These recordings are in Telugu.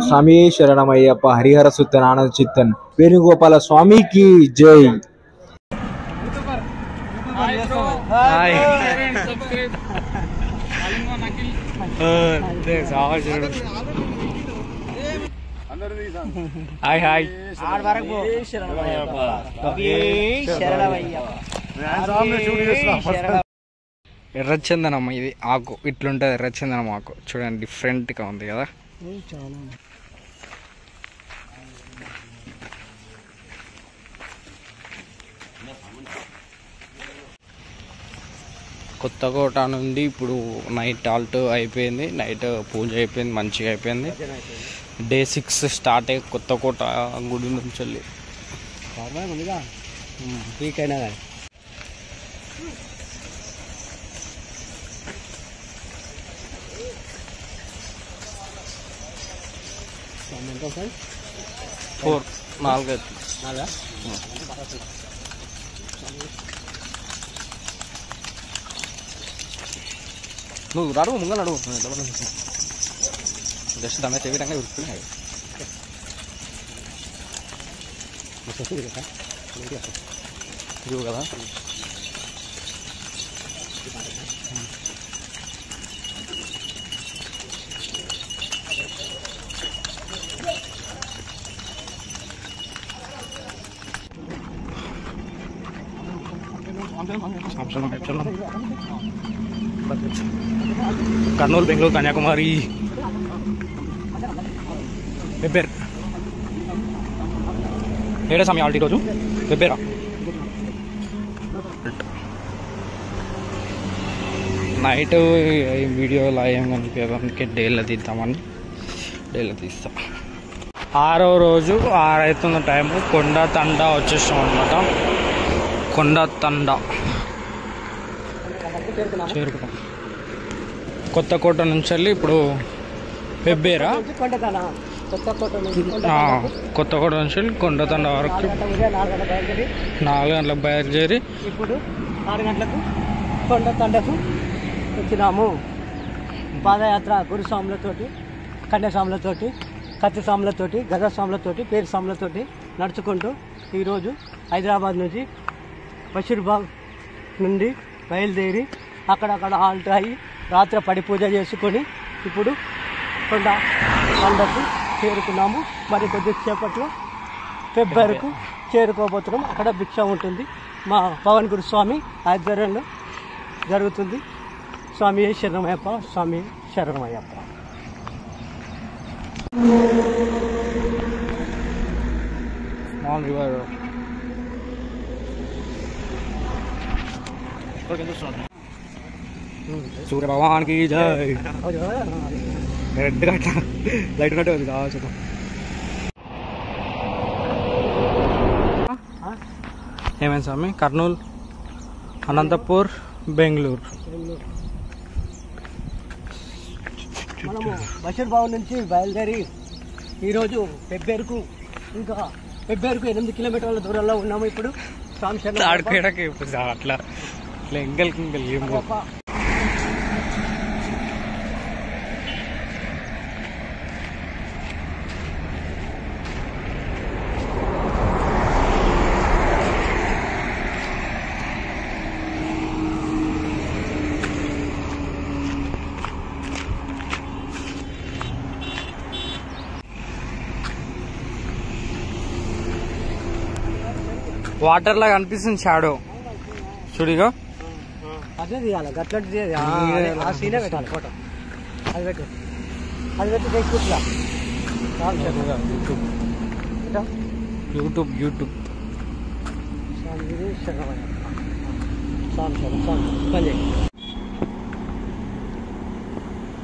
స్వామి శరణమయ్యప్ప హరిహర సుత్తన్ ఆనంద చిత్తన్ వేణుగోపాల స్వామికి జై హాయ్ హాయ్ ఎర్రచందనం ఇది ఆకు. ఇట్లుంటుంది ఎర్రచందనం ఆకు. చూడండి డిఫరెంట్గా ఉంది కదా. కొత్తకోట నుండి ఇప్పుడు నైట్ ఆల్ట్ అయిపోయింది. నైట్ పూజ అయిపోయింది మంచిగా అయిపోయింది. డే సిక్స్ స్టార్ట్ అయ్యి కొత్తకోట గుడి నుంచి వెళ్ళి. వీక్ అయినా కానీ ఫోర్ నాలుగైదు నువ్వు రాడు ముంగ నడు జస్ట్ దాని మీద విధంగా ఉరుకుతున్నాయి ఇదిగో కదా కర్నూలు బెంగళూరు కన్యాకుమారి వెబ్బేర్ ఏడే సమయం ఆల్టీ రోజు వెబ్బేరా నైట్ వీడియోలో ఏం కనిపించడానికి డేలో తీద్దామని డేలో తీస్తాం ఆరో రోజు ఆరైతున్న టైము కొండ తండా వచ్చేసాం అనమాట కొండ తండా చేరుకున్నాం కొత్త కోట నుంచి వెళ్ళి ఇప్పుడు పెబ్బేరా? కొత్త కోట నుంచి వెళ్ళి కొండ తండ వరకు నాలుగు గంటల బయలుదేరి నాలుగు గంటలకు బయలుదేరి ఇప్పుడు ఆరు గంటలకు కొండ తండకు వచ్చినాము. పాదయాత్ర గురుస్వాములతోటి కన్యాస్వాములతోటి కత్తి స్వాములతోటి గజ స్వాములతోటి పేరు స్వాములతోటి నడుచుకుంటూ ఈరోజు హైదరాబాద్ నుంచి బషీర్బాగ్ నుండి బయలుదేరి అక్కడక్కడ హాల్ట్ అయ్యి రాత్రి పడి పూజ చేసుకొని ఇప్పుడు కొండ కొండకు చేరుకున్నాము. మరి కొద్దిసేపట్లో ఫిబ్రవరికి చేరుకోబోతున్నాం. అక్కడ భిక్ష ఉంటుంది. మా పవన్ గురు స్వామి ఆధ్వర్యంలో జరుగుతుంది. స్వామి శరణమయ్యప్ప స్వామి శరణమయ్యప్ప. స్మాల్ రివర్ సూర్య భగవాన్కి జై. రెడ్ గట్ట లైట్ ఉన్నట్టు ఉంది కావచ్చు. ఏమైంది స్వామి? కర్నూలు అనంతపూర్ బెంగళూరు. మనము బషీర్ బాబు నుంచి బయలుదేరి ఈరోజు పెబ్బేరుకు ఇంకా పెబ్బేరుకు ఎనిమిది కిలోమీటర్ల దూరంలో ఉన్నాము ఇప్పుడు. అట్లా. ఇట్లా ఎంగల్కి ఇంకల్ ఏం పో- అయ్యప్ప. వాటర్ లాగా అనిపిస్తుంది షాడో చూడిగా అదే తీయాలి గట్లట్టు తీయాలి. ఆ, సీనే పెట్టాలి ఫోటో. అది పెట్టు. అది పెట్టి. ఇటా. YouTube YouTube.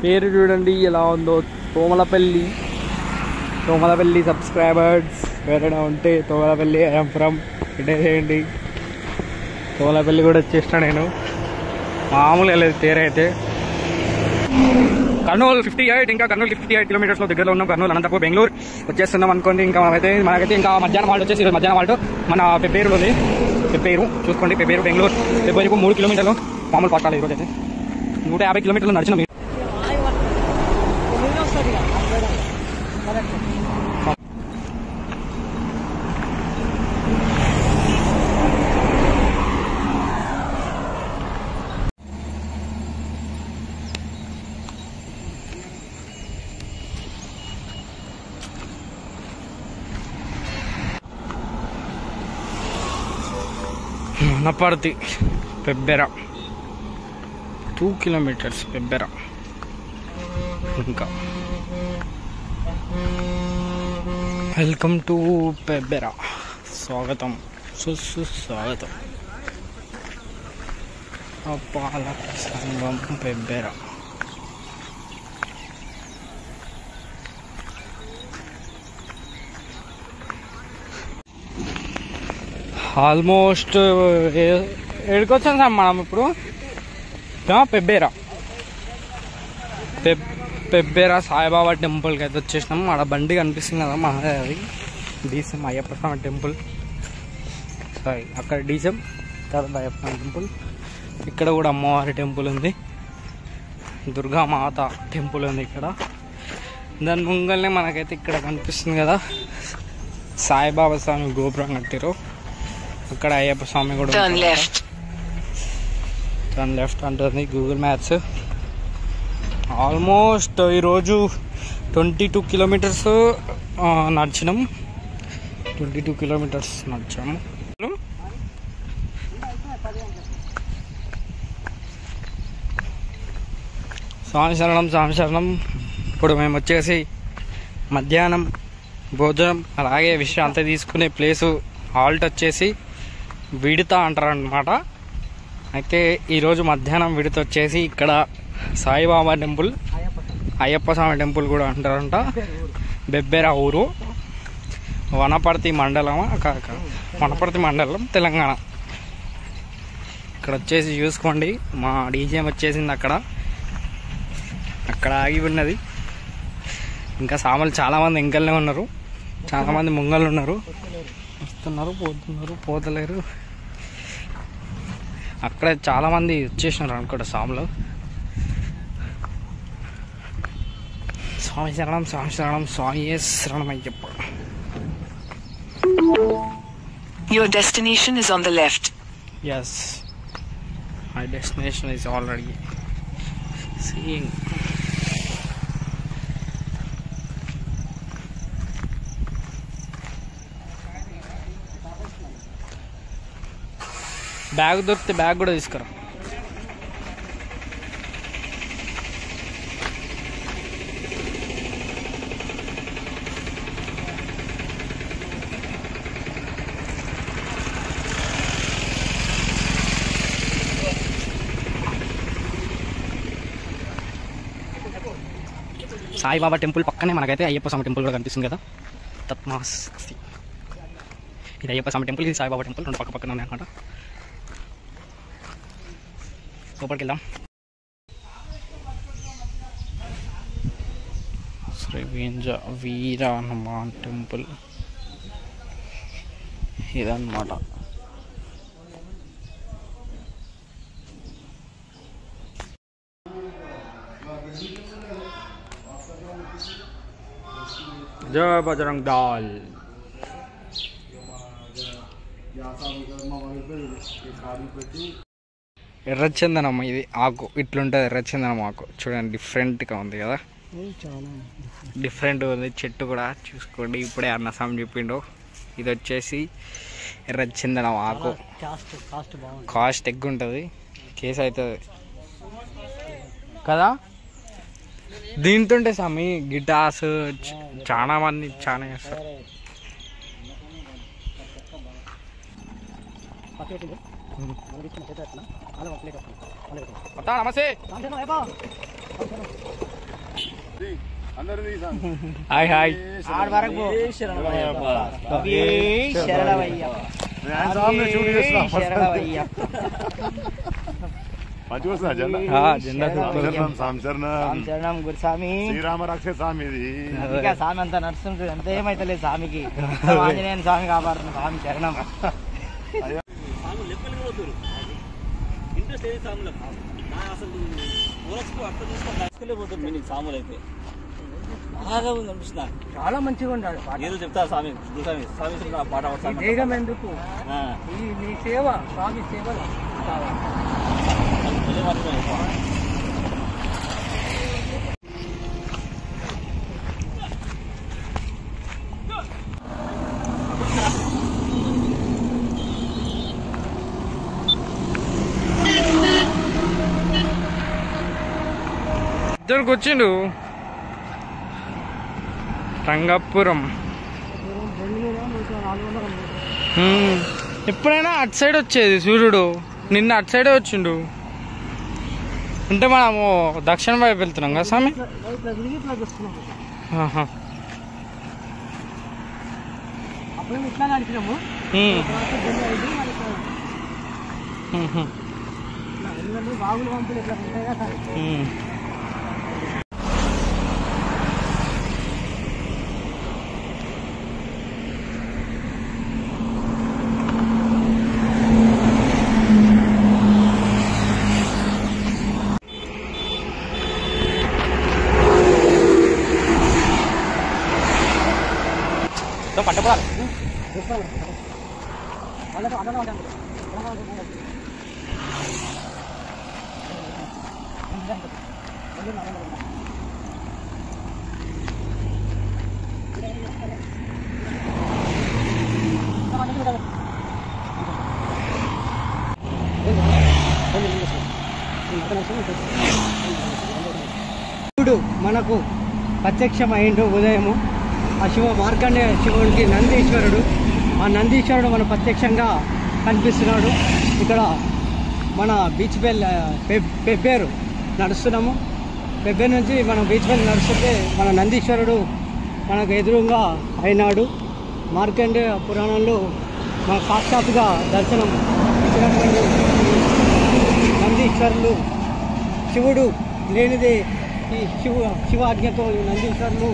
పేరు చూడండి ఎలా ఉందో. తోమలపల్లి. తోమలపల్లి సబ్స్క్రైబర్స్ ఎవరైనా ఉంటే తోమలపల్లి ఐఎమ్ ఫ్రమ్. ఇటే చేయండి. తోమలపల్లి కూడా వచ్చేసిన నేను. మామూలుగా లేదు పేరైతే కర్నూలు ఫిఫ్టీ ఎయిట్ ఇంకా కర్నూలు ఫిఫ్టీ ఎయిట్ కిలోమీటర్స్ దగ్గరలో ఉన్నాం. కర్నూలు అనంతపూర్ బెంగళూరు వచ్చేస్తున్నాం అనుకోండి. ఇంకా మనమైతే మనకైతే ఇంకా మధ్యాహ్నం వాళ్ళు వచ్చేసి మధ్యాహ్నం వాళ్ళు మన పెబ్బేరు ఉంది. పెబ్బేరు చూసుకోండి. పెబ్బేరు బెంగళూరు. పెబ్బేరుకు మూడు కిలోమీటర్లు మామూలు పట్టాలి ఈరోజు అయితే నూట యాభై కిలోమీటర్లు నడిచినాం నీళ్ళు వస్తుంది ఇక. నపర్తి పెబ్బెర టూ కిలోమీటర్స్ పెబ్బెర ఇంకా వెల్కమ్ టు పెబ్బెర స్వాగతం సుస్వాగతం పాలక సంఘం పెబ్బెర ఆల్మోస్ట్ ఎక్కడికొచ్చాం సార్ మనం ఇప్పుడు? పెబ్బేరా. పెబ్ పెబ్బేరా సాయిబాబా టెంపుల్కి అయితే వచ్చేసినాం. ఆడ బండి కనిపిస్తుంది కదా మా అది డీసెం అయ్యప్ప స్వామి టెంపుల్. సారీ అక్కడ డీసెం తర్వాత అయ్యప్ప స్వామి టెంపుల్. ఇక్కడ కూడా అమ్మవారి టెంపుల్ ఉంది. దుర్గామాత టెంపుల్ ఉంది ఇక్కడ. దాని ముంగల్నే మనకైతే ఇక్కడ కనిపిస్తుంది కదా. సాయిబాబా స్వామి గోపురం కట్టిరు అక్కడ అయ్యప్ప స్వామి కూడా. టర్న్ లెఫ్ట్ అంటుంది గూగుల్ మ్యాప్స్ ఆల్మోస్ట్ ఈరోజు ట్వంటీ టూ కిలోమీటర్స్ నడిచినాం. ట్వంటీ టూ కిలోమీటర్స్ నడిచాము. స్వామి శరణం స్వామి శరణం. ఇప్పుడు మేము వచ్చేసి మధ్యాహ్నం భోజనం అలాగే విశ్రాంతి తీసుకునే ప్లేసు హాల్ట్ వచ్చేసి విడత అంటారనమాట అయితే ఈరోజు మధ్యాహ్నం విడత వచ్చేసి ఇక్కడ సాయిబాబా టెంపుల్ అయ్యప్ప స్వామి టెంపుల్ కూడా అంటారంట. బెబ్బెర ఊరు వనపర్తి మండలం కాక వనపర్తి మండలం తెలంగాణ. ఇక్కడ వచ్చేసి చూసుకోండి. మా డీజే వచ్చేసింది అక్కడ. అక్కడ ఆగి ఉన్నది. ఇంకా సామాన్లు చాలామంది ఇంకల్నే ఉన్నారు. చాలామంది ముంగళ్ళు ఉన్నారు. వస్తున్నారు పోతున్నారు పోతలేరు. అక్కడ చాలా మంది వచ్చేసినారు అనుకోండి స్వాములు. స్వామి శరణం స్వామి శరణం స్వామి శరణం అని చెప్పు Your destination is on the left. Yes my destination is already seeing bag దొరికితే బ్యాగ్ కూడా తీసుకురా. సాయిబాబా టెంపుల్ పక్కనే మనకైతే అయ్యప్ప స్వామి టెంపుల్ కూడా కనిపిస్తుంది కదా. తత్మాస్తి. ఇది అయ్యప్ప స్వామి టెంపుల్ ఇది సాయిబాబా టెంపుల్ రెండు పక్క పక్కన ఉన్నాయి అనమాట లోపలికి వెళ్దాం శ్రీ వీంజ వీర హనుమాన్ టెంపుల్ ఇదన్నమాట. జయ బజరంగ్ దాల్ ఎర్రచందనం ఇది ఆకు. ఇట్లుంటుంది ఎర్రచందనం ఆకు. చూడండి డిఫరెంట్గా ఉంది కదా. డిఫరెంట్ ఉంది. చెట్టు కూడా చూసుకోండి. ఇప్పుడే అన్న స్వామి చెప్పిండు. ఇది వచ్చేసి ఎర్రచందనం ఆకు. కాస్ట్ ఎక్కువ ఉంటుంది కేసు అవుతుంది కదా? దీంతుంటే స్వామి గిటార్స్ చాలా మంది చాలా చేస్తారు. అత్త, నమస్తే హాయ్ హాయ్ ఆడ వరకు మంచిగా వస్తుందా జెండా ఆ, జెండా సూపర్ శరణం సంశరణం శరణం గురుస్వామి శ్రీరామ రక్ష స్వామి ఇది ఇంకా స్వామి అంతా నడుస్తుంటుంది అంత ఏమైతలేదు స్వామికి ఆంజనేయం స్వామి కాపాడుతుంది స్వామి శరణం బాగా ఉంది అనిపిస్తుందా చాలా మంచిగా ఉండాలి పాట. ఏదో చెప్తా స్వామి స్వామి స్వామి పాట ఈ పాడతాను దేహం ఎందుకు? ఆ, ఈ నీ సేవ స్వామి సేవలు కావాలి. అదే. ఇద్దరికి వచ్చిండు రంగాపురం. ఎప్పుడైనా అటు సైడ్ వచ్చేది సూర్యుడు. నిన్న అటు సైడే వచ్చిండు. అంటే మనము దక్షిణ వైపు వెళ్తున్నాం కదా స్వామి? బాగులు పంపులు ఇట్లా ఉంటాయి కదా హ్మ్. వాళ్ళతో అదనం ఉంటాను మనకు ప్రత్యక్షమైండు ఉదయము ఆ శివ మార్కండేయ శివుడికి నందీశ్వరుడు. ఆ నందీశ్వరుడు మన ప్రత్యక్షంగా కనిపిస్తున్నాడు. ఇక్కడ మన బీచ్ బెల్ పెబ్బేరు నడుస్తున్నాము. పెబ్బేరు నుంచి మనం బీచ్ బెల్ నడుస్తుంటే మన నందీశ్వరుడు మనకు ఎదురుగా అయినాడు. మార్కండేయ పురాణంలో మన సాక్షాత్గా దర్శనం ఇచ్చినటువంటి నందీశ్వరులు శివుడు లేనిదే ఈ శివ శివ ఆజ్ఞతో ఈ నందీశ్వరులు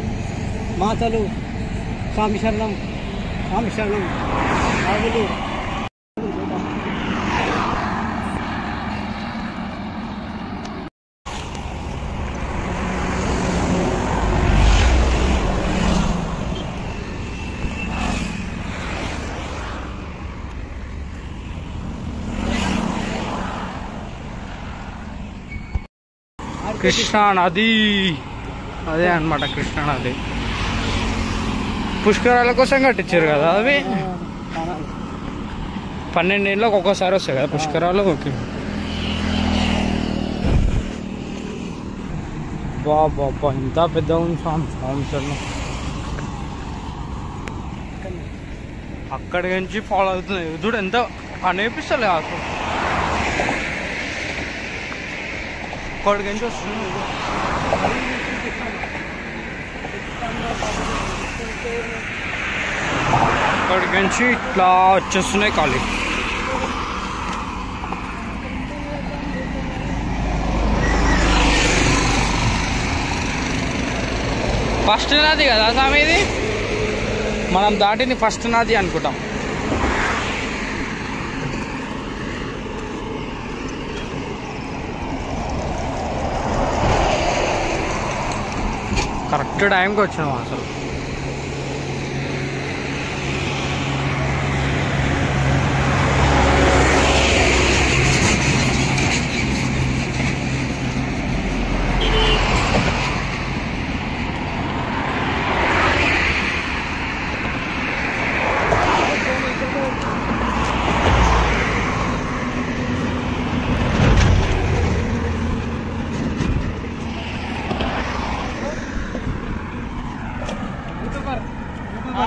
మాతలు స్వామి శరణం స్వామి శరణం రాజులు కృష్ణా నది అదే అన్నమాట కృష్ణా నది పుష్కరాల కోసం కట్టించారు కదా అవి. పన్నెండేళ్ళకి ఒక్కోసారి వస్తాయి కదా పుష్కరాలు. ఓకే. బా బాబా ఇంత పెద్ద ఉంది స్వామి. స్వామి చరణం. అక్కడి నుంచి ఫాలో అవుతుంది చూడు ఎంత అనిపిస్తలే అసలు అక్కడికి నుంచి వస్తుంది? కడిగించి నుంచి ఇట్లా వచ్చేస్తున్నాయి ఖాళీ ఫస్ట్ నది కదా స్వామి ఇది మనం దాటిని ఫస్ట్ నది అనుకుంటాం కరెక్ట్ టైంకి వచ్చినాం అసలు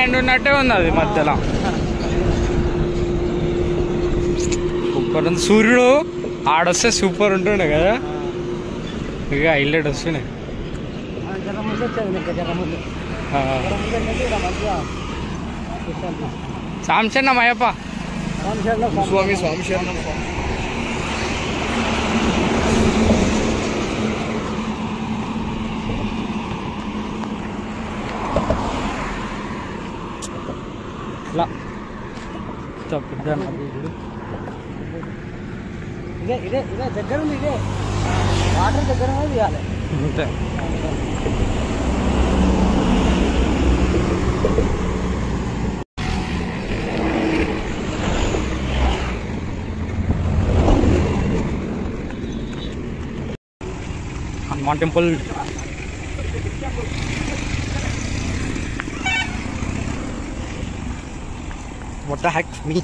ఐలాండ్ ఉన్నట్టే ఉంది అది మధ్యలో. సూపర్ ఉంది. సూర్యుడు ఆడొస్తే సూపర్ ఉంటుండే కదా. ఇక హైలైట్ వస్తున్నాయి. జర ముందు వచ్చేది ఇంకా జర ముందు ఆ. జర ముందు అంటే ఇక్కడ మంచిగా చూస్తాను. సాంసన్న మయప్ప స్వామి శరణం, స్వామి స్వామి శరణం ఇలా ఇంత పెద్ద నది ఇది. ఇదే ఇదే ఇదే దగ్గర ఉంది ఇదే ద హ్యాక్ మీ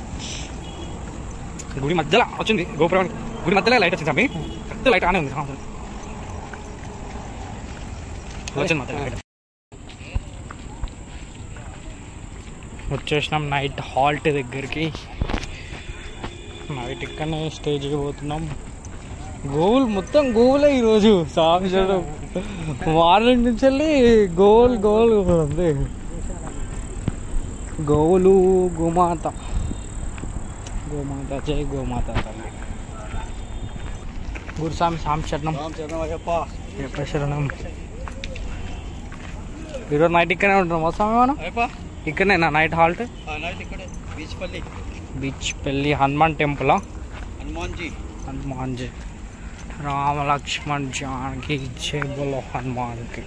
గుడి మధ్యలో వచ్చింది. గోపురం గుడి మధ్యలో లైట్ వచ్చింది స్వామి. కరెక్ట్ లైట్ ఆనే ఉంది. వచ్చింది మధ్యలో లైట్ వచ్చేసినాం నైట్ హాల్ట్ దగ్గరికి. నైట్ ఇక్కడనే స్టేజ్కి పోతున్నాం గోల్ మొత్తం గోలే ఈరోజు. సాంశడం మార్నింగ్ నుంచి వెళ్ళి గోల్ గోల్. ఉంది గోవులు గోమాత గోమాత జై గోమాత తల్లి గురుస్వామి స్వామి శరణం ఎప్ప శరణం ఈరోజు నైట్ ఇక్కడనే ఉంటాం స్వామి మనం ఇక్కడనే నా నైట్ హాల్ట్ బీచ్ పెళ్ళి హనుమాన్ టెంపుల్ హనుమాన్ జీ రామ లక్ష్మణ్ జానకి జై బోలో హనుమాన్కి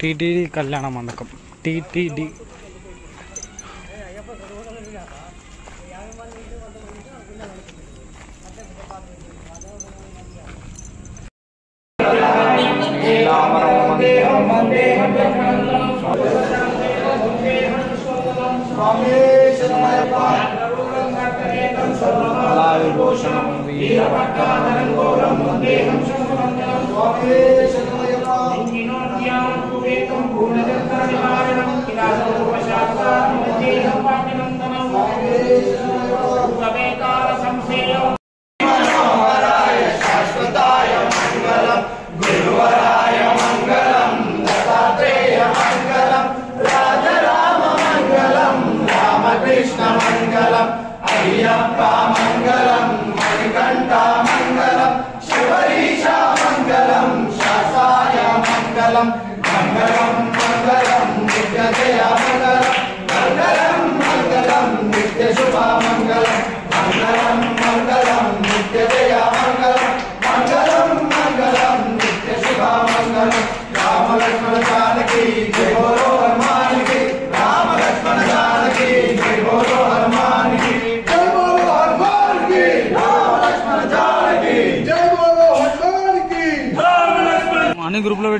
టీటీడీ కళ్యాణ మండపం టీటీడీ అన్ని గ్రూప్లో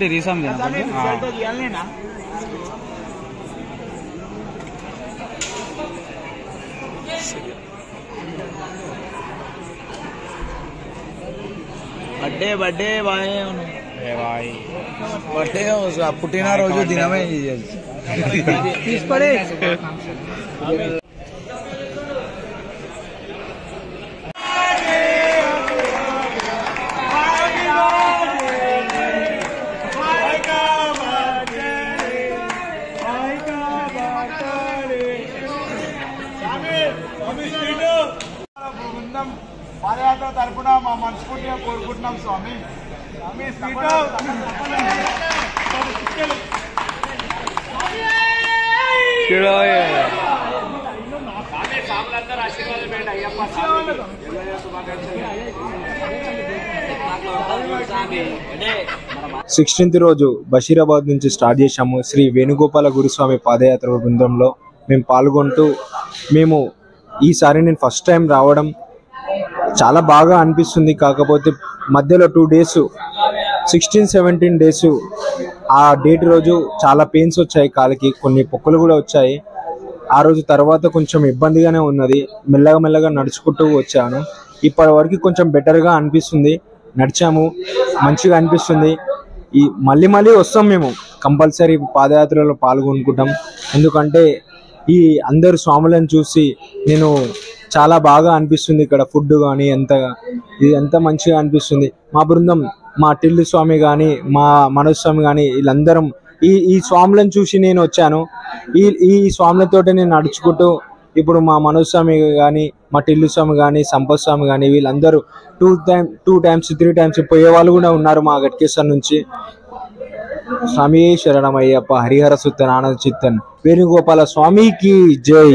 పెట్టి రీసామ్ బర్త్డే బర్త్డే బాయ్ బర్త్డే పుట్టినరోజు దినమే తీసుకోలే మనస్ఫూర్తిగా కోరుకుంటున్నాం స్వామి. మీ స్వీట్ సిక్స్టీన్త్ రోజు బషీరాబాద్ నుంచి స్టార్ట్ చేశాము. శ్రీ వేణుగోపాల గురుస్వామి పాదయాత్ర బృందంలో మేము పాల్గొంటూ మేము ఈసారి నేను ఫస్ట్ టైం రావడం చాలా బాగా అనిపిస్తుంది. కాకపోతే మధ్యలో two days sixteen seventeen days ఆ డేట్ రోజు చాలా పెయిన్స్ వచ్చాయి కాలికి. కొన్ని పొక్కులు కూడా వచ్చాయి. ఆ రోజు తర్వాత కొంచెం ఇబ్బందిగానే ఉన్నది. మెల్లగా మెల్లగా నడుచుకుంటూ వచ్చాను. ఇప్పటి వరకు కొంచెం బెటర్గా అనిపిస్తుంది. నడిచాము. మంచిగా అనిపిస్తుంది. ఈ మళ్ళీ మళ్ళీ వస్తాం మేము. కంపల్సరీ పాదయాత్రలో పాల్గొనుకుంటాం. ఎందుకంటే ఈ అందరు స్వాములను చూసి నేను చాలా బాగా అనిపిస్తుంది ఇక్కడ ఫుడ్ కానీ ఎంత ఇది ఎంత మంచిగా అనిపిస్తుంది. మా బృందం మా టిల్లు స్వామి కానీ మా మనోజ్ స్వామి కానీ వీళ్ళందరం ఈ ఈ స్వాములను చూసి నేను వచ్చాను. ఈ ఈ స్వాములతోటి నేను నడుచుకుంటూ ఇప్పుడు మా మనోజ్ స్వామి కానీ మా టిల్లు స్వామి కానీ సంపత్ స్వామి కానీ వీళ్ళందరూ two time two times three times పోయే వాళ్ళు కూడా ఉన్నారు మా గట్కేశ్వర్ నుంచి. స్వామి శరణమయ్యప్ప హరిహర సుత్తన్ ఆనంద చిత్తన్ వేణుగోపాల స్వామికి జై.